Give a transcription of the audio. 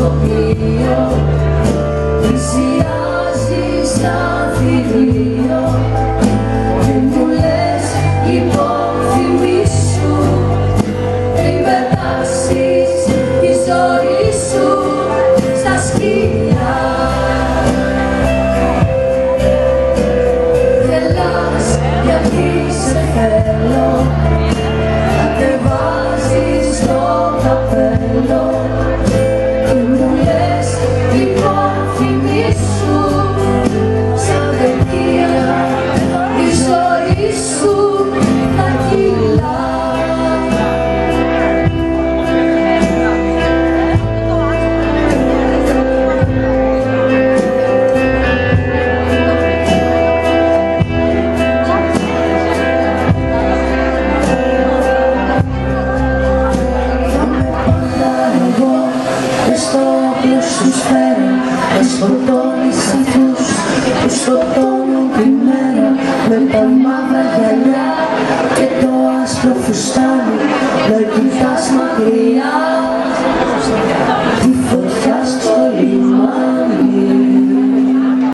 στο πλοίο πλησιάζει σαν θηρίο. Και μου λες υπόθυμήσου πριν πετάξεις τη ζωή σου στα σκύλια Γελάς γιατί σε θέλω κατεβάζεις το καπέλο. στο απλούς τους φέρω να σκοτώνεις αυτούς που σκοτώνουν τη μέρα. Με τα μαύρα γυαλιά και το άσπρο φουστάνι με κοιτάς μακριά.